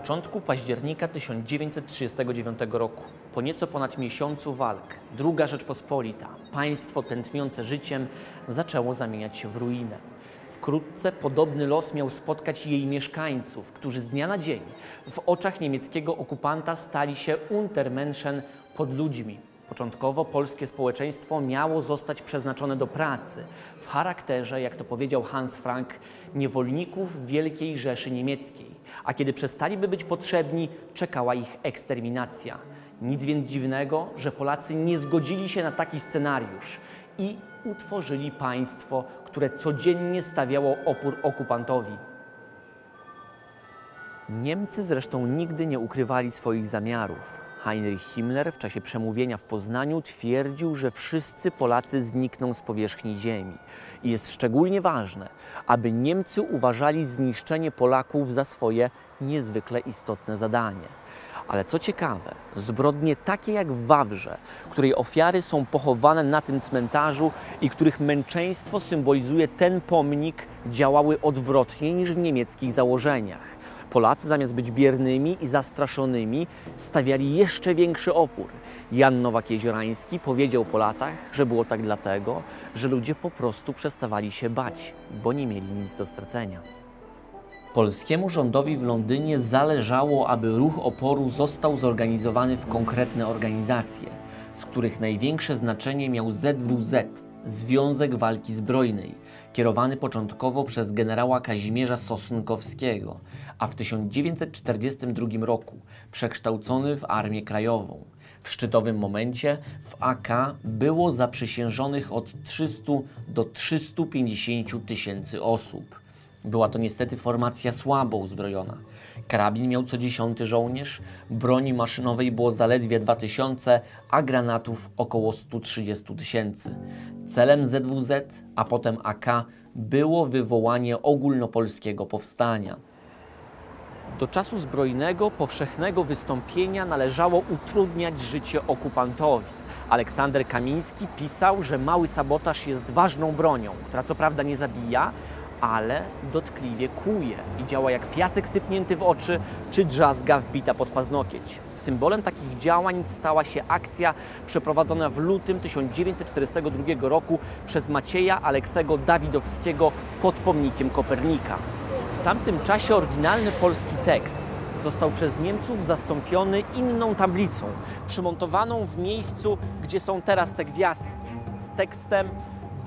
początku października 1939 roku, po nieco ponad miesiącu walk, II Rzeczpospolita, państwo tętniące życiem, zaczęło zamieniać się w ruinę. Wkrótce podobny los miał spotkać jej mieszkańców, którzy z dnia na dzień w oczach niemieckiego okupanta stali się Untermenschen pod ludźmi. Początkowo polskie społeczeństwo miało zostać przeznaczone do pracy w charakterze, jak to powiedział Hans Frank, niewolników Wielkiej Rzeszy Niemieckiej, a kiedy przestaliby być potrzebni, czekała ich eksterminacja. Nic więc dziwnego, że Polacy nie zgodzili się na taki scenariusz i utworzyli państwo, które codziennie stawiało opór okupantowi. Niemcy zresztą nigdy nie ukrywali swoich zamiarów. Heinrich Himmler w czasie przemówienia w Poznaniu twierdził, że wszyscy Polacy znikną z powierzchni ziemi. I jest szczególnie ważne, aby Niemcy uważali zniszczenie Polaków za swoje niezwykle istotne zadanie. Ale co ciekawe, zbrodnie takie jak w Wawrze, której ofiary są pochowane na tym cmentarzu i których męczeństwo symbolizuje ten pomnik, działały odwrotnie niż w niemieckich założeniach. Polacy zamiast być biernymi i zastraszonymi, stawiali jeszcze większy opór. Jan Nowak-Jeziorański powiedział po latach, że było tak dlatego, że ludzie po prostu przestawali się bać, bo nie mieli nic do stracenia. Polskiemu rządowi w Londynie zależało, aby ruch oporu został zorganizowany w konkretne organizacje, z których największe znaczenie miał ZWZ Związek Walki Zbrojnej, kierowany początkowo przez generała Kazimierza Sosnkowskiego, a w 1942 roku przekształcony w Armię Krajową. W szczytowym momencie w AK było zaprzysiężonych od 300 do 350 tysięcy osób. Była to niestety formacja słabo uzbrojona. Karabin miał co dziesiąty żołnierz, broni maszynowej było zaledwie 2000, a granatów około 130 tysięcy. Celem ZWZ, a potem AK było wywołanie ogólnopolskiego powstania. Do czasu zbrojnego, powszechnego wystąpienia należało utrudniać życie okupantowi. Aleksander Kamiński pisał, że mały sabotaż jest ważną bronią, która co prawda nie zabija, ale dotkliwie kuje i działa jak piasek sypnięty w oczy czy drzazga wbita pod paznokieć. Symbolem takich działań stała się akcja przeprowadzona w lutym 1942 roku przez Macieja Aleksego Dawidowskiego pod pomnikiem Kopernika. W tamtym czasie oryginalny polski tekst został przez Niemców zastąpiony inną tablicą, przymontowaną w miejscu, gdzie są teraz te gwiazdki, z tekstem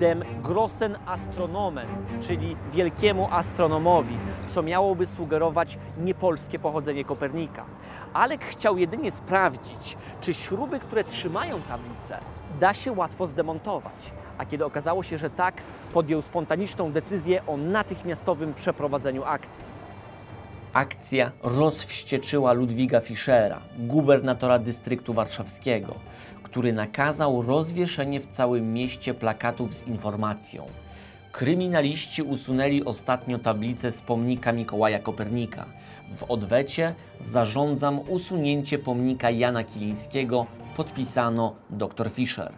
dem grossen Astronomen, czyli wielkiemu astronomowi, co miałoby sugerować niepolskie pochodzenie Kopernika. Alek chciał jedynie sprawdzić, czy śruby, które trzymają tablicę, da się łatwo zdemontować. A kiedy okazało się, że tak, podjął spontaniczną decyzję o natychmiastowym przeprowadzeniu akcji. Akcja rozwścieczyła Ludwiga Fischera, gubernatora dystryktu warszawskiego, który nakazał rozwieszenie w całym mieście plakatów z informacją. Kryminaliści usunęli ostatnio tablicę z pomnika Mikołaja Kopernika. W odwecie zarządzam usunięcie pomnika Jana Kilińskiego, podpisano dr Fischer.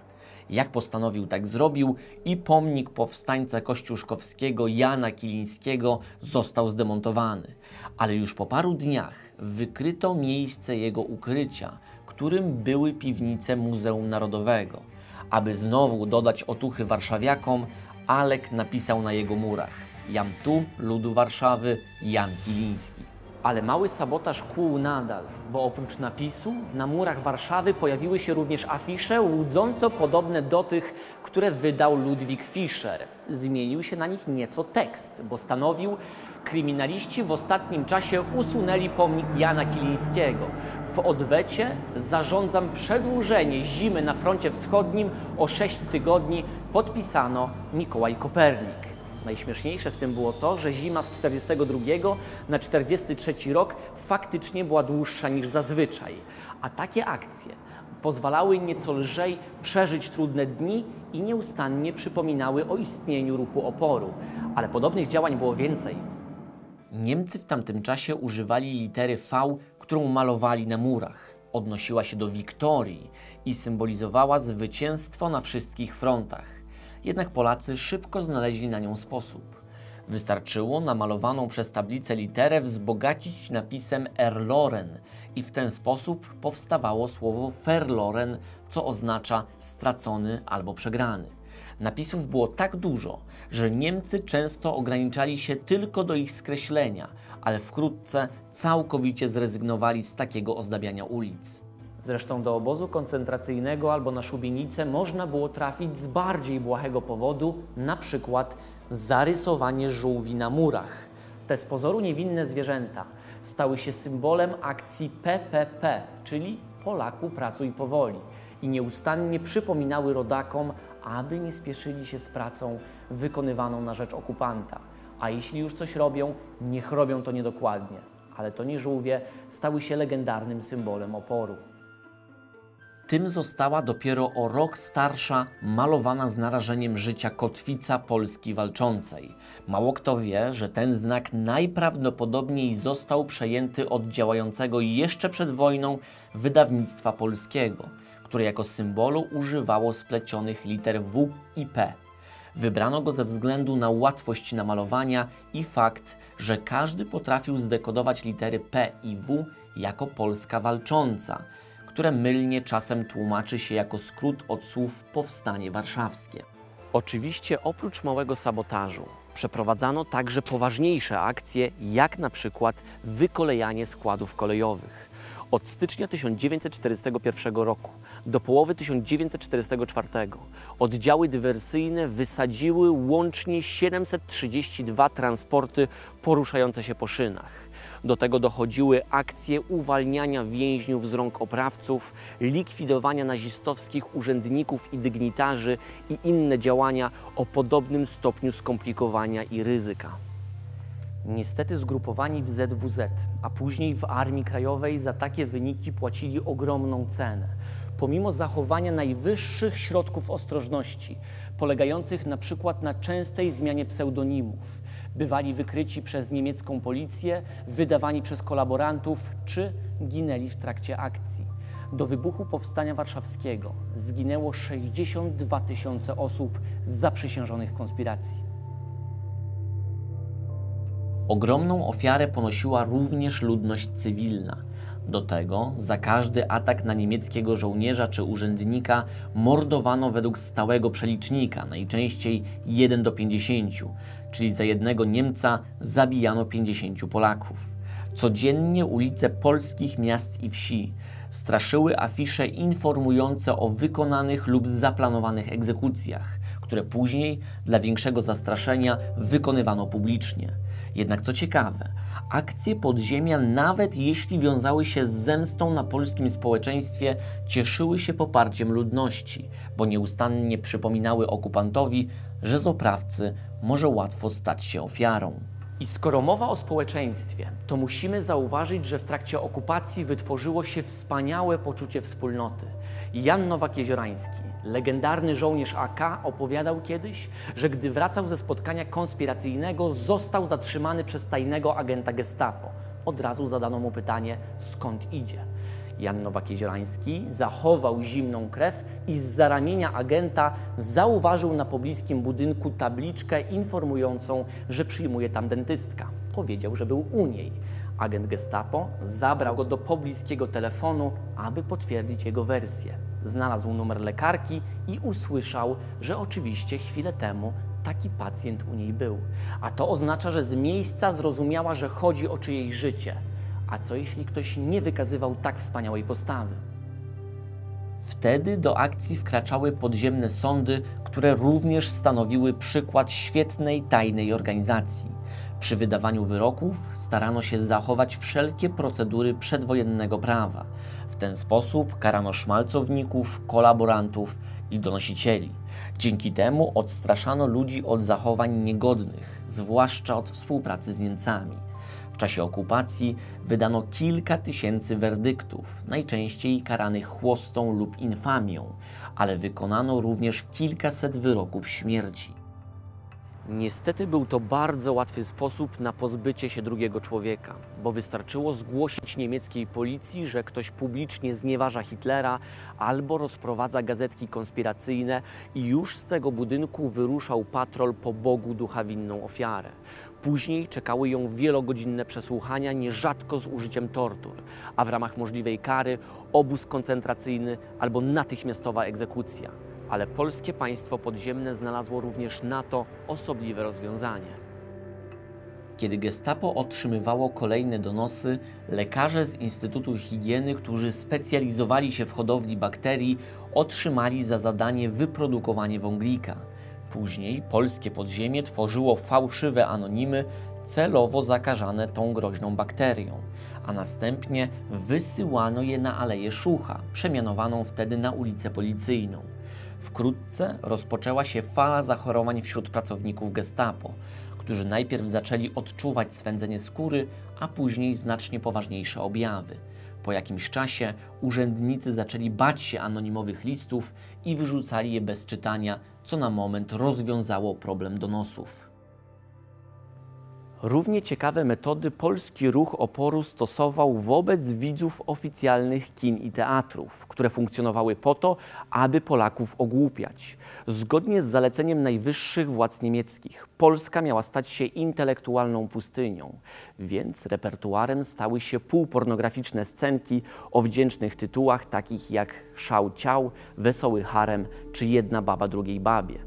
Jak postanowił, tak zrobił i pomnik powstańca kościuszkowskiego Jana Kilińskiego został zdemontowany. Ale już po paru dniach wykryto miejsce jego ukrycia, którym były piwnice Muzeum Narodowego. Aby znowu dodać otuchy warszawiakom, Alek napisał na jego murach Jam tu, ludu Warszawy, Jan Kiliński. Ale mały sabotaż kłuł nadal, bo oprócz napisu na murach Warszawy pojawiły się również afisze łudząco podobne do tych, które wydał Ludwik Fischer. Zmienił się na nich nieco tekst, bo stanowił kryminaliści w ostatnim czasie usunęli pomnik Jana Kilińskiego. W odwecie zarządzam przedłużenie zimy na froncie wschodnim o 6 tygodni. Podpisano Mikołaj Kopernik. Najśmieszniejsze w tym było to, że zima z 42 na 43 rok faktycznie była dłuższa niż zazwyczaj. A takie akcje pozwalały nieco lżej przeżyć trudne dni i nieustannie przypominały o istnieniu ruchu oporu. Ale podobnych działań było więcej. Niemcy w tamtym czasie używali litery V, którą malowali na murach. Odnosiła się do Wiktorii i symbolizowała zwycięstwo na wszystkich frontach. Jednak Polacy szybko znaleźli na nią sposób. Wystarczyło namalowaną przez tablicę literę wzbogacić napisem Erloren i w ten sposób powstawało słowo Verloren, co oznacza stracony albo przegrany. Napisów było tak dużo, że Niemcy często ograniczali się tylko do ich skreślenia, ale wkrótce całkowicie zrezygnowali z takiego ozdabiania ulic. Zresztą do obozu koncentracyjnego albo na szubienicę można było trafić z bardziej błahego powodu, na przykład zarysowanie żółwi na murach. Te z pozoru niewinne zwierzęta stały się symbolem akcji PPP, czyli Polaku pracuj powoli i nieustannie przypominały rodakom, aby nie spieszyli się z pracą wykonywaną na rzecz okupanta. A jeśli już coś robią, niech robią to niedokładnie. Ale to nie żółwie stały się legendarnym symbolem oporu. Tym została dopiero o rok starsza, malowana z narażeniem życia kotwica Polski walczącej. Mało kto wie, że ten znak najprawdopodobniej został przejęty od działającego jeszcze przed wojną wydawnictwa polskiego, które jako symbolu używało splecionych liter W i P. Wybrano go ze względu na łatwość namalowania i fakt, że każdy potrafił zdekodować litery P i W jako Polska walcząca – które mylnie czasem tłumaczy się jako skrót od słów Powstanie Warszawskie. Oczywiście oprócz małego sabotażu przeprowadzano także poważniejsze akcje, jak na przykład wykolejanie składów kolejowych. Od stycznia 1941 roku do połowy 1944 oddziały dywersyjne wysadziły łącznie 732 transporty poruszające się po szynach. Do tego dochodziły akcje uwalniania więźniów z rąk oprawców, likwidowania nazistowskich urzędników i dygnitarzy i inne działania o podobnym stopniu skomplikowania i ryzyka. Niestety zgrupowani w ZWZ, a później w Armii Krajowej za takie wyniki płacili ogromną cenę. Pomimo zachowania najwyższych środków ostrożności, polegających na przykład na częstej zmianie pseudonimów, bywali wykryci przez niemiecką policję, wydawani przez kolaborantów czy ginęli w trakcie akcji. Do wybuchu Powstania Warszawskiego zginęło 62 tysiące osób zaprzysiężonych w konspiracji. Ogromną ofiarę ponosiła również ludność cywilna. Do tego za każdy atak na niemieckiego żołnierza czy urzędnika mordowano według stałego przelicznika, najczęściej 1 do 50, czyli za jednego Niemca zabijano 50 Polaków. Codziennie ulice polskich miast i wsi straszyły afisze informujące o wykonanych lub zaplanowanych egzekucjach, które później dla większego zastraszenia wykonywano publicznie. Jednak co ciekawe, akcje podziemia, nawet jeśli wiązały się z zemstą na polskim społeczeństwie, cieszyły się poparciem ludności, bo nieustannie przypominały okupantowi, że z oprawcy może łatwo stać się ofiarą. I skoro mowa o społeczeństwie, to musimy zauważyć, że w trakcie okupacji wytworzyło się wspaniałe poczucie wspólnoty. Jan Nowak-Jeziorański, legendarny żołnierz AK, opowiadał kiedyś, że gdy wracał ze spotkania konspiracyjnego, został zatrzymany przez tajnego agenta Gestapo. Od razu zadano mu pytanie, skąd idzie. Jan Nowak-Jeziorański zachował zimną krew i z zaramienia agenta zauważył na pobliskim budynku tabliczkę informującą, że przyjmuje tam dentystka. Powiedział, że był u niej. Agent Gestapo zabrał go do pobliskiego telefonu, aby potwierdzić jego wersję. Znalazł numer lekarki i usłyszał, że oczywiście chwilę temu taki pacjent u niej był. A to oznacza, że z miejsca zrozumiała, że chodzi o czyjeś życie. A co jeśli ktoś nie wykazywał tak wspaniałej postawy? Wtedy do akcji wkraczały podziemne sądy, które również stanowiły przykład świetnej tajnej organizacji. Przy wydawaniu wyroków starano się zachować wszelkie procedury przedwojennego prawa. W ten sposób karano szmalcowników, kolaborantów i donosicieli. Dzięki temu odstraszano ludzi od zachowań niegodnych, zwłaszcza od współpracy z Niemcami. W czasie okupacji wydano kilka tysięcy werdyktów, najczęściej karanych chłostą lub infamią, ale wykonano również kilkaset wyroków śmierci. Niestety był to bardzo łatwy sposób na pozbycie się drugiego człowieka, bo wystarczyło zgłosić niemieckiej policji, że ktoś publicznie znieważa Hitlera albo rozprowadza gazetki konspiracyjne i już z tego budynku wyruszał patrol po Bogu ducha winną ofiarę. Później czekały ją wielogodzinne przesłuchania, nierzadko z użyciem tortur, a w ramach możliwej kary obóz koncentracyjny albo natychmiastowa egzekucja ale polskie państwo podziemne znalazło również na to osobliwe rozwiązanie. Kiedy gestapo otrzymywało kolejne donosy, lekarze z Instytutu Higieny, którzy specjalizowali się w hodowli bakterii, otrzymali za zadanie wyprodukowanie wąglika. Później polskie podziemie tworzyło fałszywe anonimy, celowo zakażane tą groźną bakterią, a następnie wysyłano je na Aleję Szucha, przemianowaną wtedy na ulicę Policyjną. Wkrótce rozpoczęła się fala zachorowań wśród pracowników Gestapo, którzy najpierw zaczęli odczuwać swędzenie skóry, a później znacznie poważniejsze objawy. Po jakimś czasie urzędnicy zaczęli bać się anonimowych listów i wyrzucali je bez czytania, co na moment rozwiązało problem donosów. Równie ciekawe metody polski ruch oporu stosował wobec widzów oficjalnych kin i teatrów, które funkcjonowały po to, aby Polaków ogłupiać. Zgodnie z zaleceniem najwyższych władz niemieckich, Polska miała stać się intelektualną pustynią, więc repertuarem stały się półpornograficzne scenki o wdzięcznych tytułach takich jak Szał Ciał, Wesoły Harem czy Jedna Baba Drugiej Babie.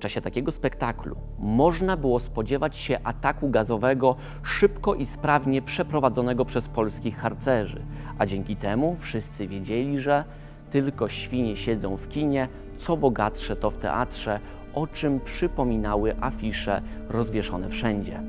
Czasie takiego spektaklu można było spodziewać się ataku gazowego szybko i sprawnie przeprowadzonego przez polskich harcerzy, a dzięki temu wszyscy wiedzieli, że tylko świnie siedzą w kinie, co bogatsze to w teatrze, o czym przypominały afisze rozwieszone wszędzie.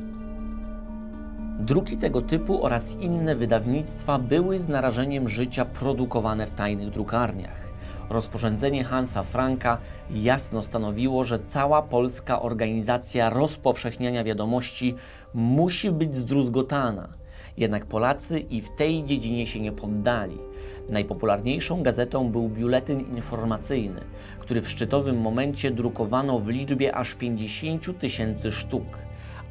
Druki tego typu oraz inne wydawnictwa były z narażeniem życia produkowane w tajnych drukarniach. Rozporządzenie Hansa Franka jasno stanowiło, że cała polska organizacja rozpowszechniania wiadomości musi być zdruzgotana. Jednak Polacy i w tej dziedzinie się nie poddali. Najpopularniejszą gazetą był biuletyn informacyjny, który w szczytowym momencie drukowano w liczbie aż 50 tysięcy sztuk.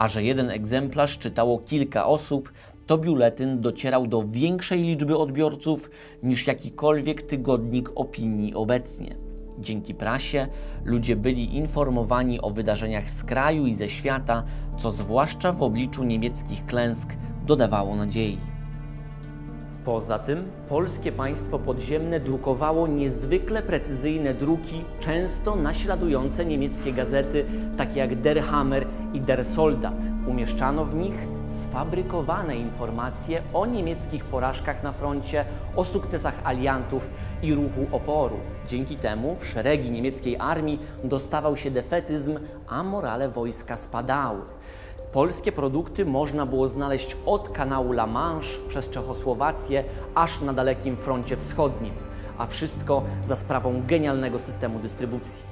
A że jeden egzemplarz czytało kilka osób, to biuletyn docierał do większej liczby odbiorców niż jakikolwiek tygodnik opinii obecnie. Dzięki prasie ludzie byli informowani o wydarzeniach z kraju i ze świata, co zwłaszcza w obliczu niemieckich klęsk dodawało nadziei. Poza tym polskie państwo podziemne drukowało niezwykle precyzyjne druki, często naśladujące niemieckie gazety, takie jak Der Hammer i Der Soldat. Umieszczano w nich sfabrykowane informacje o niemieckich porażkach na froncie, o sukcesach aliantów i ruchu oporu. Dzięki temu w szeregi niemieckiej armii dostawał się defetyzm, a morale wojska spadały. Polskie produkty można było znaleźć od kanału La Manche przez Czechosłowację aż na dalekim froncie wschodnim, a wszystko za sprawą genialnego systemu dystrybucji.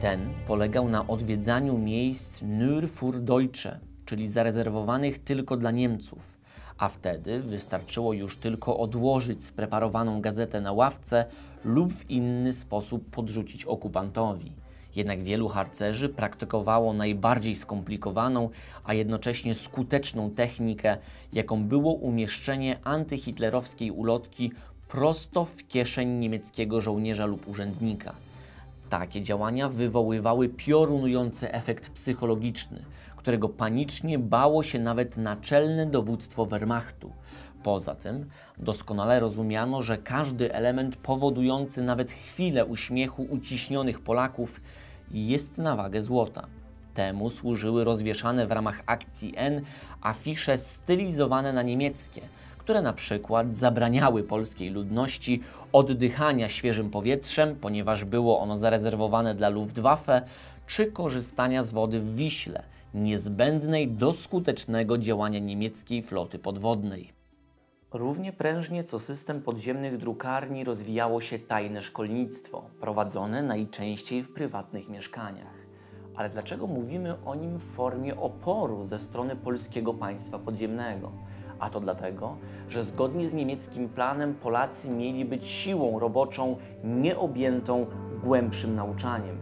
Ten polegał na odwiedzaniu miejsc Nur für Deutsche, czyli zarezerwowanych tylko dla Niemców, a wtedy wystarczyło już tylko odłożyć spreparowaną gazetę na ławce lub w inny sposób podrzucić okupantowi. Jednak wielu harcerzy praktykowało najbardziej skomplikowaną, a jednocześnie skuteczną technikę, jaką było umieszczenie antyhitlerowskiej ulotki prosto w kieszeń niemieckiego żołnierza lub urzędnika. Takie działania wywoływały piorunujący efekt psychologiczny, którego panicznie bało się nawet naczelne dowództwo Wehrmachtu. Poza tym doskonale rozumiano, że każdy element powodujący nawet chwilę uśmiechu uciśnionych Polaków jest na wagę złota. Temu służyły rozwieszane w ramach akcji N afisze stylizowane na niemieckie, które na przykład zabraniały polskiej ludności oddychania świeżym powietrzem, ponieważ było ono zarezerwowane dla Luftwaffe, czy korzystania z wody w Wiśle, niezbędnej do skutecznego działania niemieckiej floty podwodnej. Równie prężnie co system podziemnych drukarni rozwijało się tajne szkolnictwo, prowadzone najczęściej w prywatnych mieszkaniach. Ale dlaczego mówimy o nim w formie oporu ze strony polskiego państwa podziemnego? A to dlatego, że zgodnie z niemieckim planem Polacy mieli być siłą roboczą nieobjętą głębszym nauczaniem.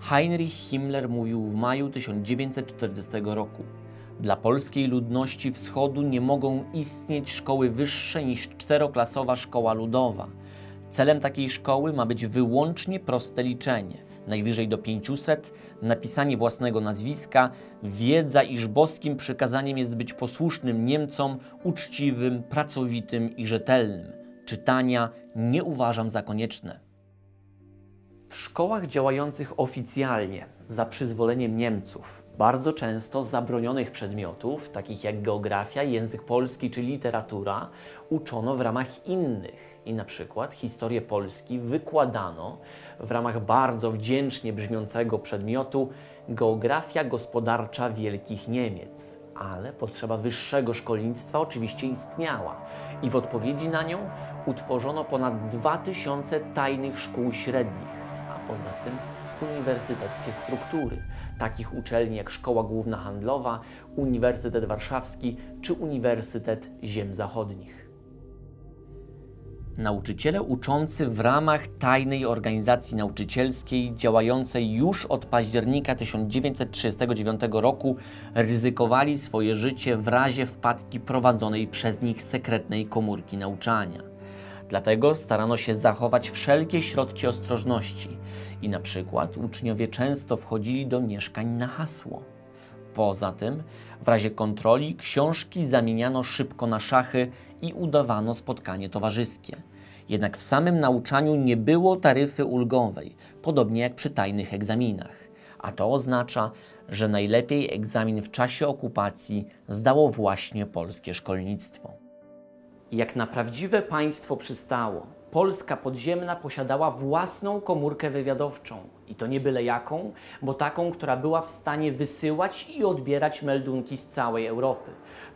Heinrich Himmler mówił w maju 1940 roku. Dla polskiej ludności wschodu nie mogą istnieć szkoły wyższe niż czteroklasowa szkoła ludowa. Celem takiej szkoły ma być wyłącznie proste liczenie, najwyżej do 500, napisanie własnego nazwiska, wiedza, iż boskim przykazaniem jest być posłusznym Niemcom, uczciwym, pracowitym i rzetelnym. Czytania nie uważam za konieczne. W szkołach działających oficjalnie, za przyzwoleniem Niemców, bardzo często zabronionych przedmiotów, takich jak geografia, język polski czy literatura, uczono w ramach innych. I na przykład historię Polski wykładano w ramach bardzo wdzięcznie brzmiącego przedmiotu geografia gospodarcza Wielkich Niemiec. Ale potrzeba wyższego szkolnictwa oczywiście istniała i w odpowiedzi na nią utworzono ponad 2000 tajnych szkół średnich poza tym uniwersyteckie struktury, takich uczelni jak Szkoła Główna Handlowa, Uniwersytet Warszawski czy Uniwersytet Ziem Zachodnich. Nauczyciele uczący w ramach tajnej organizacji nauczycielskiej działającej już od października 1939 roku ryzykowali swoje życie w razie wpadki prowadzonej przez nich sekretnej komórki nauczania. Dlatego starano się zachować wszelkie środki ostrożności i na przykład uczniowie często wchodzili do mieszkań na hasło. Poza tym, w razie kontroli książki zamieniano szybko na szachy i udawano spotkanie towarzyskie. Jednak w samym nauczaniu nie było taryfy ulgowej, podobnie jak przy tajnych egzaminach. A to oznacza, że najlepiej egzamin w czasie okupacji zdało właśnie polskie szkolnictwo. Jak na prawdziwe państwo przystało, Polska podziemna posiadała własną komórkę wywiadowczą. I to nie byle jaką, bo taką, która była w stanie wysyłać i odbierać meldunki z całej Europy.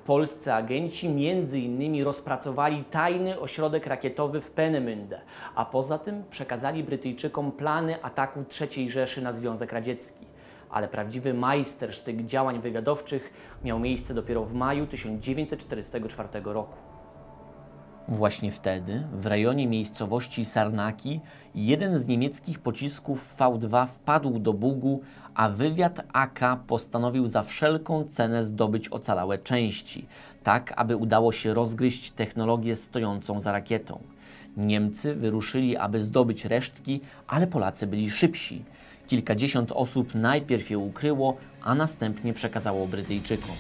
Polscy agenci między innymi rozpracowali tajny ośrodek rakietowy w Peenemünde, a poza tym przekazali Brytyjczykom plany ataku III Rzeszy na Związek Radziecki. Ale prawdziwy majstersztyk działań wywiadowczych miał miejsce dopiero w maju 1944 roku. Właśnie wtedy, w rejonie miejscowości Sarnaki, jeden z niemieckich pocisków V2 wpadł do Bugu, a wywiad AK postanowił za wszelką cenę zdobyć ocalałe części, tak aby udało się rozgryźć technologię stojącą za rakietą. Niemcy wyruszyli, aby zdobyć resztki, ale Polacy byli szybsi. Kilkadziesiąt osób najpierw je ukryło, a następnie przekazało Brytyjczykom.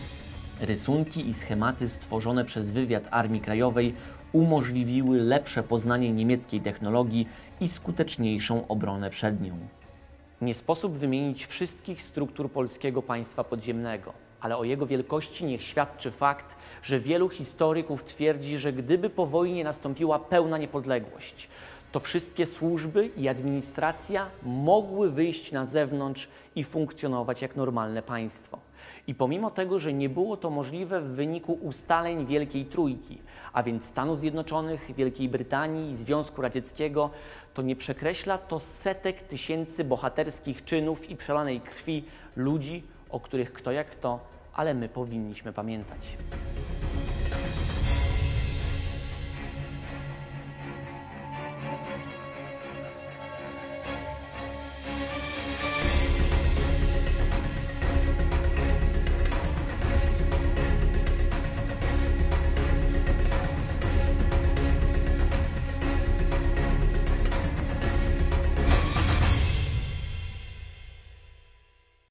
Rysunki i schematy stworzone przez wywiad Armii Krajowej umożliwiły lepsze poznanie niemieckiej technologii i skuteczniejszą obronę przed nią. Nie sposób wymienić wszystkich struktur polskiego państwa podziemnego, ale o jego wielkości niech świadczy fakt, że wielu historyków twierdzi, że gdyby po wojnie nastąpiła pełna niepodległość, to wszystkie służby i administracja mogły wyjść na zewnątrz i funkcjonować jak normalne państwo. I pomimo tego, że nie było to możliwe w wyniku ustaleń Wielkiej Trójki, a więc Stanów Zjednoczonych, Wielkiej Brytanii Związku Radzieckiego, to nie przekreśla to setek tysięcy bohaterskich czynów i przelanej krwi ludzi, o których kto jak kto, ale my powinniśmy pamiętać.